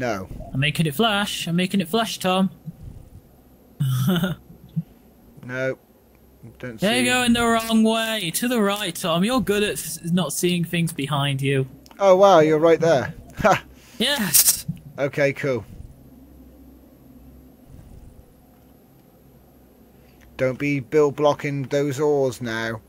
No. I'm making it flash. I'm making it flash, Tom. No. Don't see. There you go in the wrong way. To the right, Tom. You're good at not seeing things behind you. Oh wow, you're right there. Ha. Yes. Okay, cool. Don't be build blocking those ores now.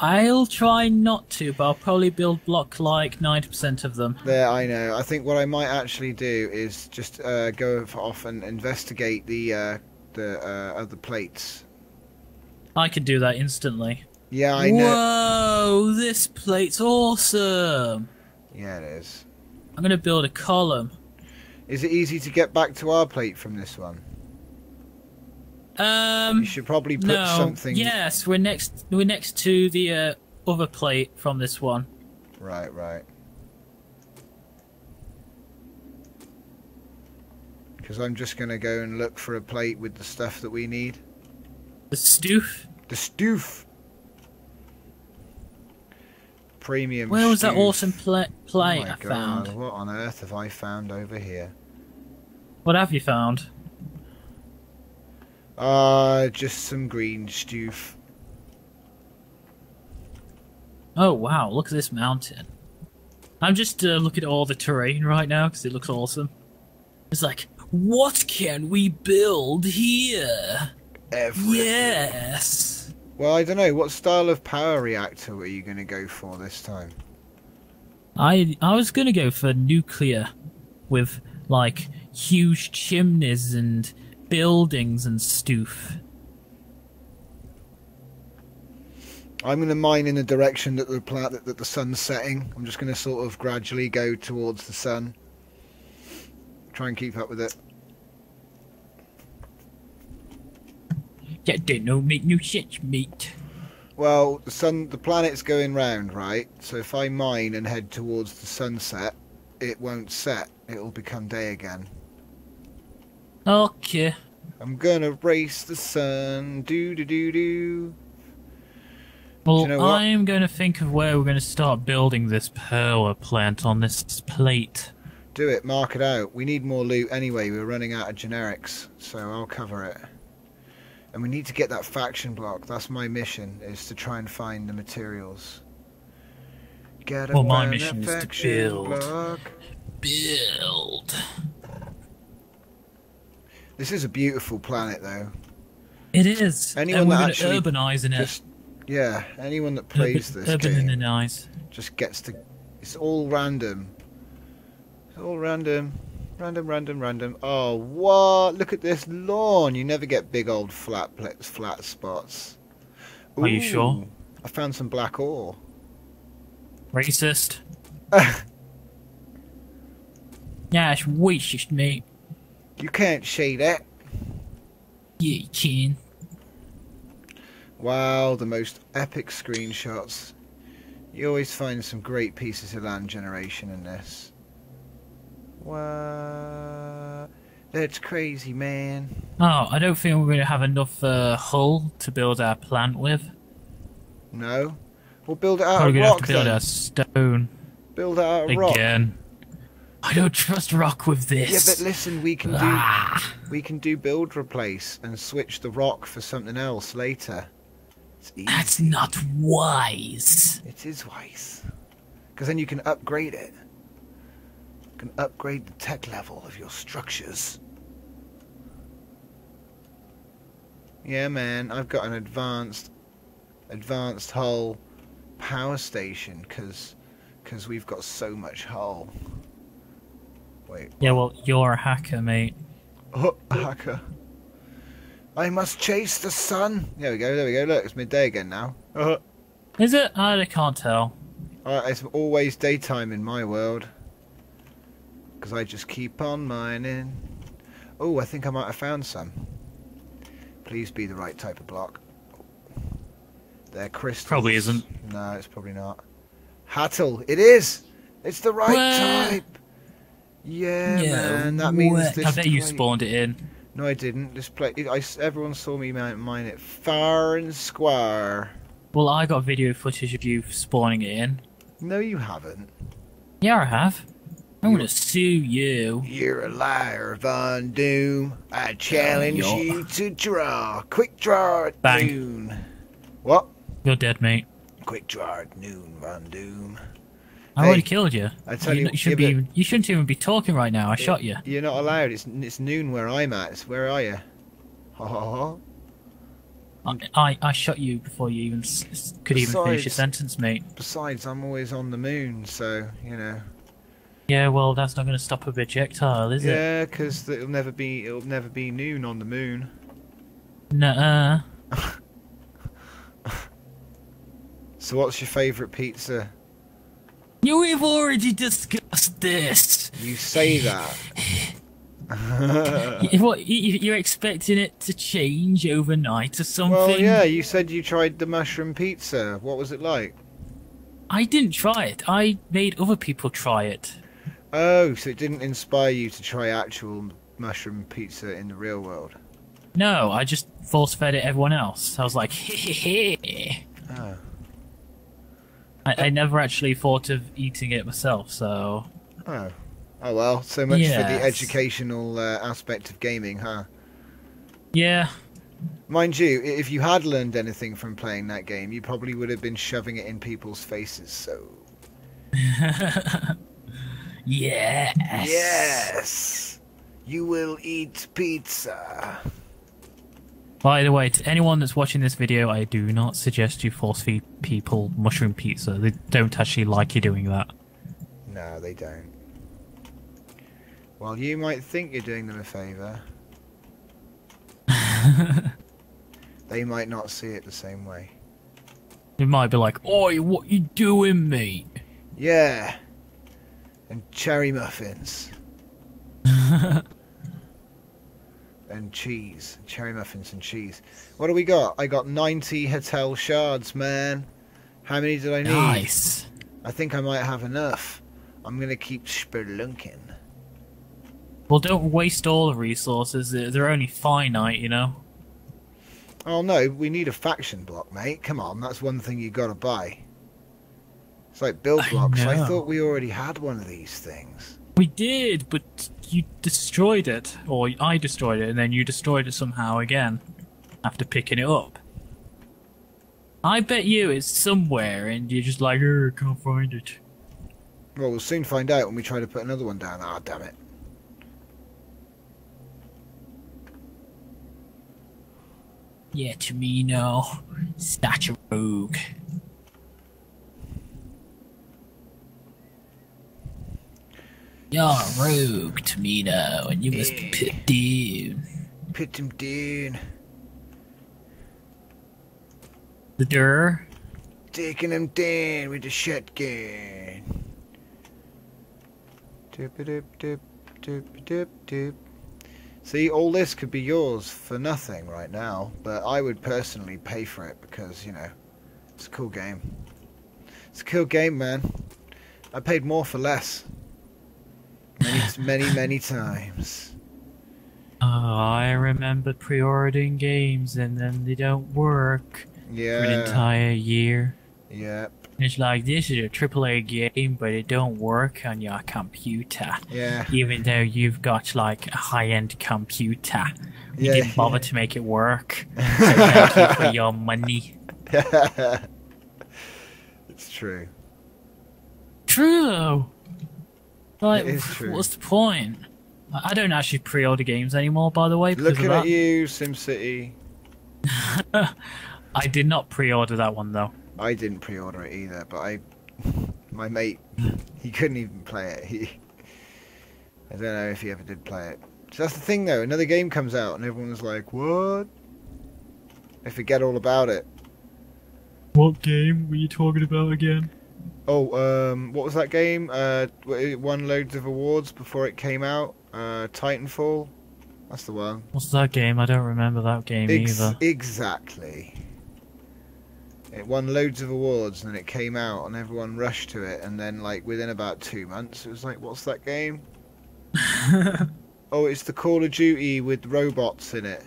I'll try not to, but I'll probably build block like 90% of them. There, I know. I think what I might actually do is just uh, go off and investigate the uh, the uh, other plates. I could do that instantly. Yeah, I know. Whoa, this plate's awesome. Yeah, it is. I'm gonna build a column. Is it easy to get back to our plate from this one? Um, You should probably put no. something. Yes, we're next. We're next to the uh, other plate from this one. Right, right. Because I'm just going to go and look for a plate with the stuff that we need. The stoof. The stoof. Premium. Where was that awesome pla- Oh plate my I God, found? What on earth have I found over here? What have you found? Uh, just some green stoof. Oh wow, look at this mountain. I'm just uh, looking at all the terrain right now because it looks awesome. It's like, what can we build here? Everything. Yes. Well, I don't know. What style of power reactor were you going to go for this time? I I was gonna go for nuclear, with like huge chimneys and buildings and stoof. I'm going to mine in the direction that the pla- that, that the sun's setting. I'm just going to sort of gradually go towards the sun. Try and keep up with it. Yeah, don't know make no sense, mate. Well, the sun, the planet's going round, right? So if I mine and head towards the sunset, it won't set. It'll become day again. Okay. I'm gonna race the sun. Do do do do. Well, you know? I'm going to think of where we're going to start building this power plant on this plate. Do it. Mark it out. We need more loot anyway. We're running out of generics, so I'll cover it. And we need to get that faction block. That's my mission: is to try and find the materials. Get Well, my mission is to build. block. Build. This is a beautiful planet, though. It is. Anyone and we're that going actually to urbanize in it. Yeah, anyone that plays this Urban game and nice. just gets to. It's all random. It's all random, random, random, random. Oh, what? Look at this lawn. You never get big old flat flat spots. Are you sure? I found some black ore. Racist. Yeah, it's racist, mate. You can't shade that. Yeah, you can. Wow, the most epic screenshots. You always find some great pieces of land generation in this. Wow. That's crazy, man. Oh, I don't think we're going to have enough uh, hull to build our plant with. No? We'll build it out Probably of going to have rock to build then. our stone Build it out of rock. again. I don't trust rock with this. Yeah, but listen, we can do Ah. we can do build replace and switch the rock for something else later. It's easy. That's not wise. It is wise. Because then you can upgrade it. You can upgrade the tech level of your structures. Yeah, man, I've got an advanced, advanced hull power station because because we've got so much hull. Wait, Yeah, well, you're a hacker, mate. oh, hacker. I must chase the sun. There we go, there we go. Look, it's midday again now. Uh, Is it? I can't tell. Uh, it's always daytime in my world. Because I just keep on mining. Oh, I think I might have found some. Please be the right type of block. They're crystals. Probably isn't. No, it's probably not. Hattel, it is! It's the right Where? type! Yeah, man, that means what? this I bet you spawned it in. No, I didn't. This plate, I, everyone saw me mine, it far and square. Well, I got video footage of you spawning it in. No, you haven't. Yeah, I have. I'm gonna sue you. You're a liar, Von Doom. I challenge you're- you to draw. Quick draw at Bang. noon. What? You're dead, mate. Quick draw at noon, Von Doom. I Hey, already killed you. I oh, tell you, you- you shouldn't yeah, be. Even, you shouldn't even be talking right now. I shot you. You're not allowed. It's it's noon where I'm at. It's where are you? Ha ha ha. I, I, I shot you before you even could even finish your sentence, mate. Besides, I'm always on the moon, so you know. Yeah, well, that's not gonna stop a projectile, is it? Yeah, because it'll never be it'll never be noon on the moon. Nuh-uh. So, what's your favourite pizza? You have already discussed this. You say that. Y- what? you- You're expecting it to change overnight or something? well, yeah. You said you tried the mushroom pizza. What was it like? I didn't try it. I made other people try it. Oh, so it didn't inspire you to try actual mushroom pizza in the real world. No, I just force fed it everyone else. I was like, heh Oh. I, I never actually thought of eating it myself, so Oh. Oh well, so much for the educational uh, aspect of gaming, huh? yeah. Mind you, if you had learned anything from playing that game, you probably would have been shoving it in people's faces, so. yes. Yes! You will eat pizza. By the way, to anyone that's watching this video, I do not suggest you force feed people mushroom pizza. They don't actually like you doing that. No, they don't. Well, you might think you're doing them a favour. They might not see it the same way. They might be like, "Oi, what you doing, mate?" Yeah. And cherry muffins. and cheese. Cherry muffins and cheese. What do we got? I got 90 Hattel shards, man. How many did I need? Nice. I think I might have enough. I'm going to keep spelunking. Well, don't waste all the resources. They're only finite, you know. Oh no, we need a faction block, mate. Come on, that's one thing you gotta buy. It's like build blocks. I know. thought we already had one of these things. We did, but you destroyed it, or I destroyed it, and then you destroyed it somehow again after picking it up. I bet you it's somewhere, and you're just like, "Er, can't find it." Well, we'll soon find out when we try to put another one down. Ah, damn it. Yeah, Tamino, such a rogue. You're a rogue, Tamino, and you must be put down. Put him down. The Dur. Taking him down with the shotgun. Doop doop doop doop doop doop. See, all this could be yours for nothing right now, but I would personally pay for it because, you know, it's a cool game. It's a cool game, man. I paid more for less. Many, many, many times. Oh, I remember pre-ordering games and then they don't work for an entire year. Yep. It's like this is a AAA game, but it don't work on your computer. Yeah. Even though you've got like a high-end computer, you Yeah, didn't bother to make it work. So thank you for your money. it's true. True though. Like, It is true. what's the point? I I don't actually pre-order games anymore, by the way. Looking at you, SimCity. I did not pre-order that one though. I didn't pre-order it either, but I, my mate, he couldn't even play it. He, I don't know if he ever did play it. So that's the thing, though. Another game comes out, and everyone's like, "What?" They forget all about it. What game were you talking about again? Oh, um, what was that game? Uh, it won loads of awards before it came out. Uh, Titanfall. That's the one. What's that game? I don't remember that game Ex- either. exactly. It won loads of awards, and then it came out, and everyone rushed to it, and then like within about two months, it was like, "What's that game?" Oh, it's the Call of Duty with robots in it.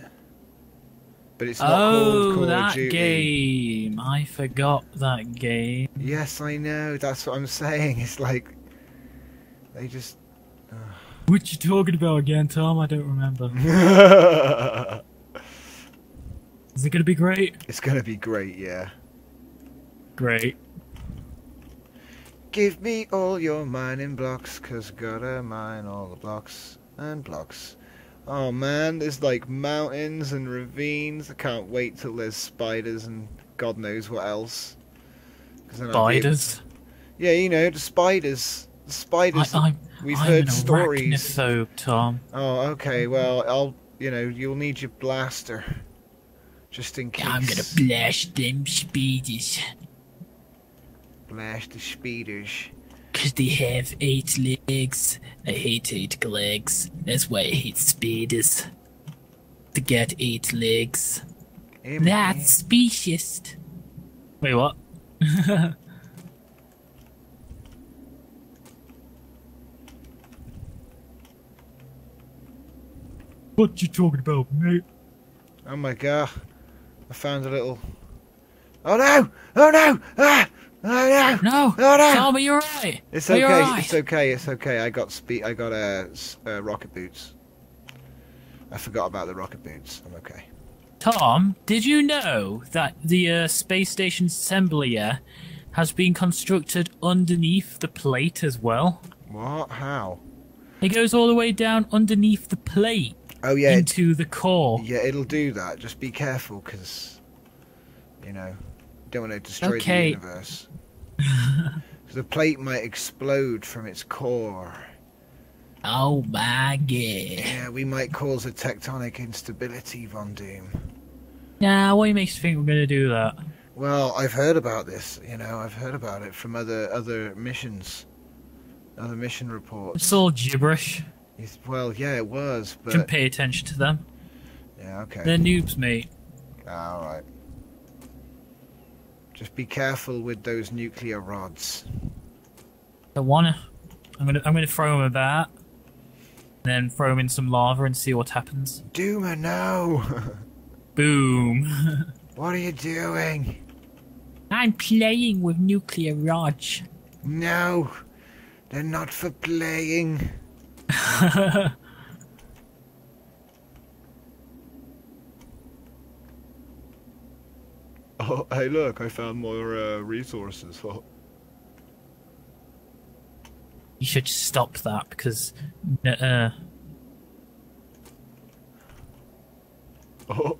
But it's not called oh, Call of that Duty. game! I forgot that game. Yes, I know. That's what I'm saying. It's like they just What you talking about again, Tom? I don't remember. Is it gonna be great? it's gonna be great, yeah. Great. Give me all your mining blocks, cause gotta mine all the blocks and blocks. Oh man, there's like mountains and ravines. I can't wait till there's spiders and God knows what else. I'll be Spiders. Yeah, you know, the spiders. The spiders. I'm, We've I'm heard an stories. arachnophobe, Tom. Oh, okay. Well, I'll. You know, you'll need your blaster, just in case. I'm gonna blast them spiders. blast the speeders. Cause they have eight legs. I hate eight legs. That's why I hate spiders. To get eight legs. Hey, That's speciest. Wait, what? what you talking about, mate? Oh my god! I found a little. Oh no! Oh no! Ah! No! No, Oh no! Tom, are you alright? It's okay. alright? It's okay. It's okay. I got speed. I got uh, uh, rocket boots. I forgot about the rocket boots. I'm okay. Tom, did you know that the uh, space station assembly uh, has been constructed underneath the plate as well? What? How? It goes all the way down underneath the plate Oh yeah. Into the core. yeah, it'll do that. Just be careful, because you know, don't want to destroy Okay. the universe. the plate might explode from its core. Oh my god. Yeah, we might cause a tectonic instability, Von Doom. Nah, what makes you think we're gonna do that? Well, I've heard about this. You know, I've heard about it from other other missions, other mission reports. It's all gibberish. It's- well, yeah, it was, but pay attention to them. yeah, okay. They're noobs, mate. Ah, all right. Just be careful with those nuclear rods. Don't wanna. I'm gonna I'm gonna throw them about. Then throw him in some lava and see what happens. Doomer, no! Boom. what are you doing? I'm playing with nuclear rods. No, they're not for playing. Oh, hey, look! I found more uh, resources. Oh. You should stop that because uh, Oh.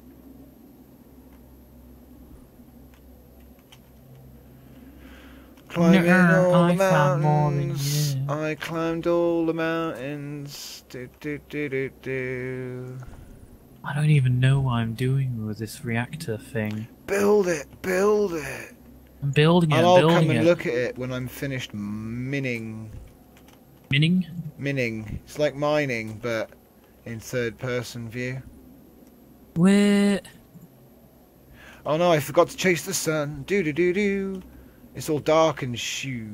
Climbing Nuh-uh, all the I than mountains. I climbed all the mountains. Do, do, do, do, do. I don't even know what I'm doing with this reactor thing. Build it, build it. I'm building it. and I'll building come and it. look at it when I'm finished mining. Mining? Mining. It's like mining, but in third person view. Where? Oh no, I forgot to chase the sun. Do do do do. It's all dark and shoo.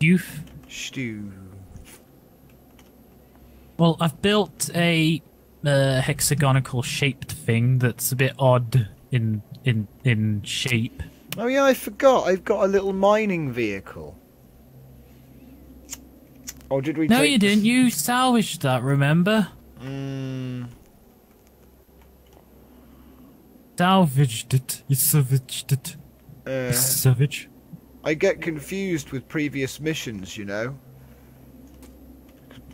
Youth? Stew. Well, I've built a uh, hexagonal shaped thing that's a bit odd in in in shape. Oh yeah, I forgot. I've got a little mining vehicle. Oh, did we? No, you didn't. You salvaged that. Remember? Mm, Salvaged it. You salvaged it. uh, Savage. I get confused with previous missions. You know.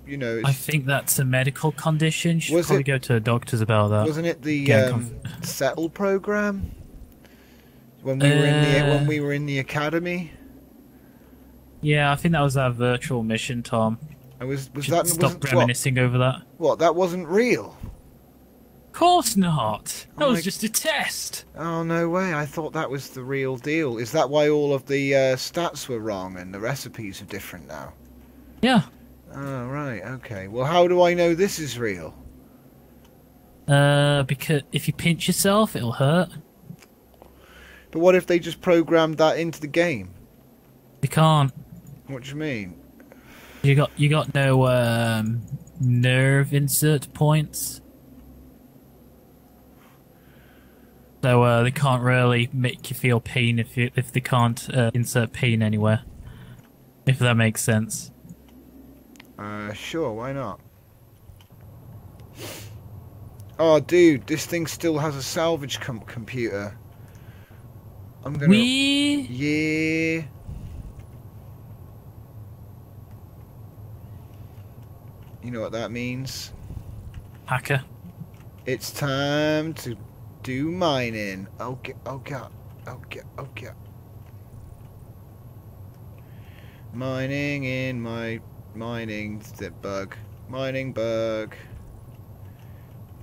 You know, I think that's a medical condition. You should probably it- go to a doctor's about that. wasn't it the um, settle program when we were in the Uh, when we were in the academy? Yeah, I think that was our virtual mission, Tom. I was was Should that stop wasn't, what, reminiscing over that. what? That wasn't real. Of course not. That Oh was my- just a test. Oh no way! I thought that was the real deal. Is that why all of the uh, stats were wrong and the recipes are different now? Yeah. Oh right, okay. Well, how do I know this is real? Uh, because if you pinch yourself, it'll hurt. But what if they just programmed that into the game? You can't. What do you mean? You got you got no um nerve insert points. So uh, they can't really make you feel pain if you, if they can't uh, insert pain anywhere. If that makes sense. Uh, sure, why not? Oh, dude, this thing still has a salvage com computer. I'm gonna. We Yeah. You know what that means? hacker. It's time to do mining. Okay, okay, okay, okay. Mining in my mining bug. Mining bug.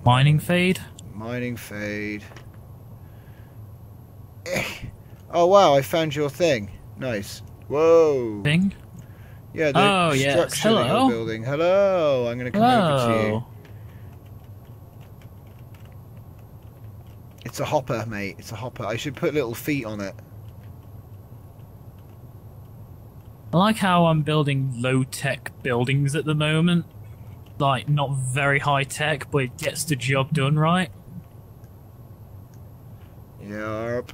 Mining fade. Mining fade. Eh. Oh wow, I found your thing. Nice. Whoa. Thing. Yeah, the Oh, yes. structure Hello. building. Hello. I'm gonna come over to you. It's a hopper, mate. It's a hopper. I should put little feet on it. I like how I'm building low tech buildings at the moment. Like, not very high tech, but it gets the job done right. Yup.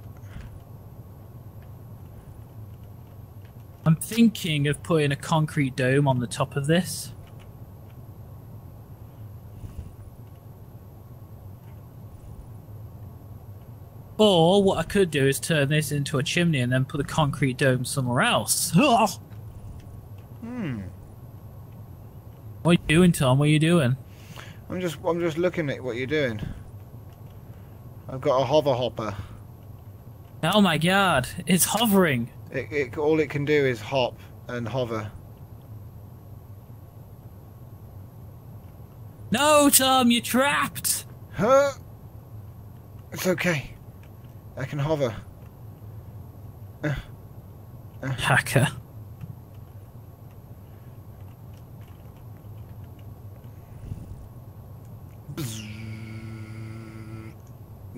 I'm thinking of putting a concrete dome on the top of this. Or what I could do is turn this into a chimney and then put a concrete dome somewhere else. What Hmm. Are you doing, Tom? What are you doing? I'm just I'm just looking at what you're doing. I've got a hover hopper. Oh my god, it's hovering. It, it all it can do is hop and hover. No, Tom, you're trapped. Huh? It's okay. I can hover. Uh, uh. Hacker.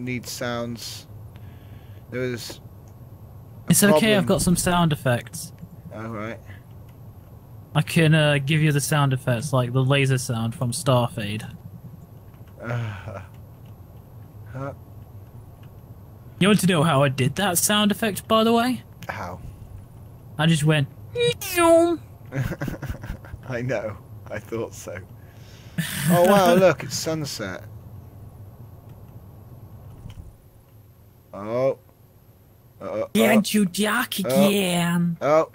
Need sounds. There was. It's okay, I've got some sound effects. All right. I can uh, give you the sound effects, like the laser sound from Starmade. Uh, huh? You want to know how I did that sound effect, by the way? How? I just went. I know. I thought so. Oh wow! Look, it's sunset. Oh. Uh, oh. Can't you duck again? Oh.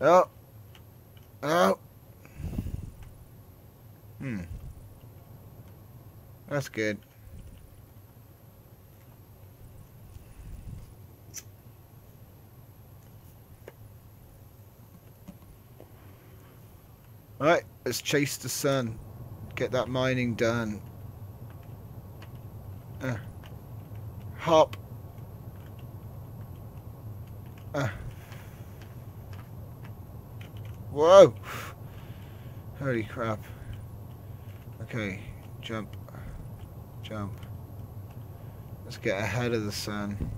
Oh. Oh. Hmm. That's good. Right, let's chase the sun. Get that mining done. Uh. Hop. Uh. Whoa! Holy crap. Okay, jump. Jump. Let's get ahead of the sun.